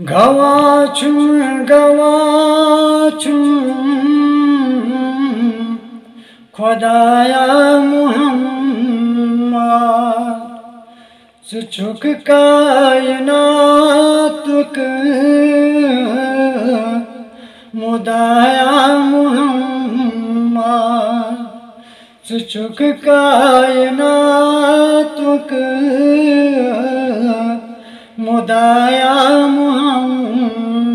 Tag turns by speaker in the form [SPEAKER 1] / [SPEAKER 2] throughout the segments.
[SPEAKER 1] गवाछ खुदाया सु छुक कायनातुक। मुदाया तुक मुदा कायनातुक। kainatuk Mudaya Muhammad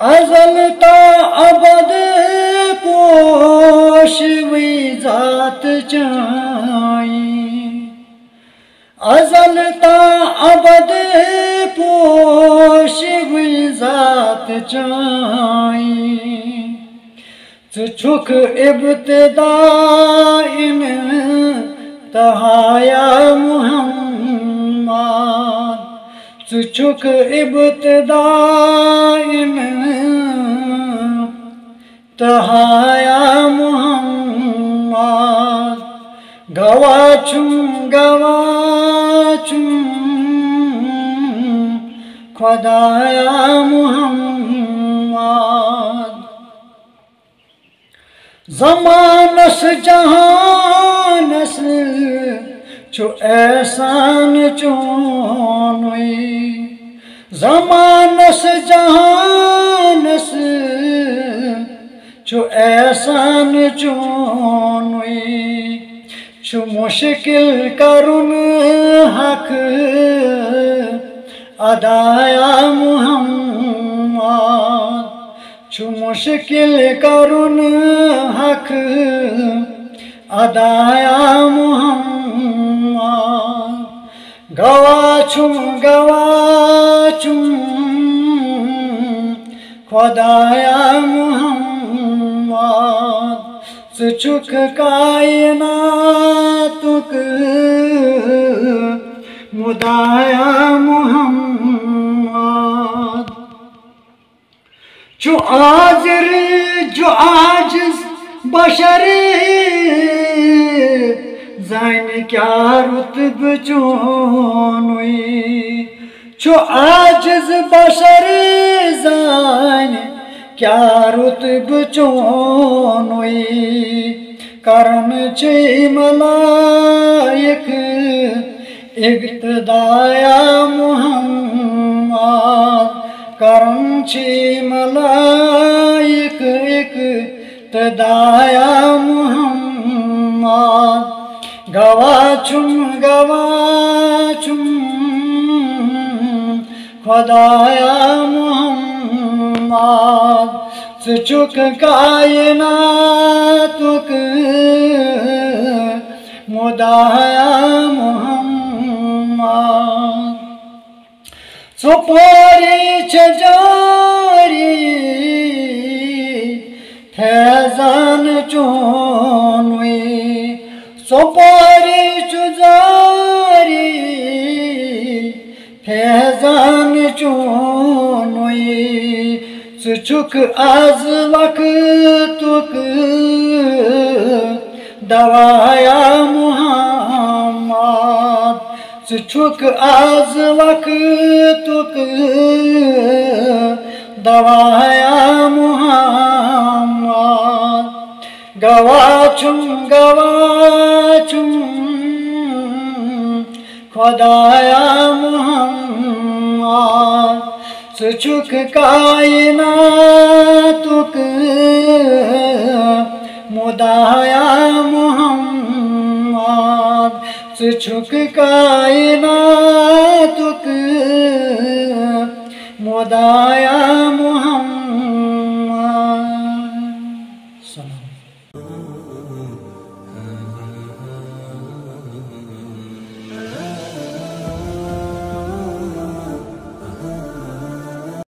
[SPEAKER 1] अजल ता अबद पोशवी जात चाई अजल ता अबद पोशवी जात चाई छुक इब्तदा इन तहाया Muhammad Suçuk ibtidaim Tahaya Muhammed Gavaçum gavaçum Kodaya Muhammed Zamanas cahanas Çu ehsan çoğunu Zamanası cahanası Çu ehsan cunui Çu muşkil karun hak Adaya Muhammed Çu muşkil karun hak Adaya Muhammed Gava گواچم گواچم خدایا محمد سچک کائناتک مدایا محمد جو آزر جو آجز بشری aynı kârut bücûnûy Çu aciz başarı zayn kârut bücûnûy Karın çi malayık iktidaya Muhammed Karın çi malayık iktidaya گواچم گواچم خدایا محمد سچک کائناتک مدایا محمد سپاری چجاری فیضان چونوی سپاری Suçuk az vaktuk Davaya Muhammad Suçuk az Muhammad. Khodaya Muhammad सुचुक कायना तुक? मुदाया मोहम्मद सुचुक कायना तुक? मुदाया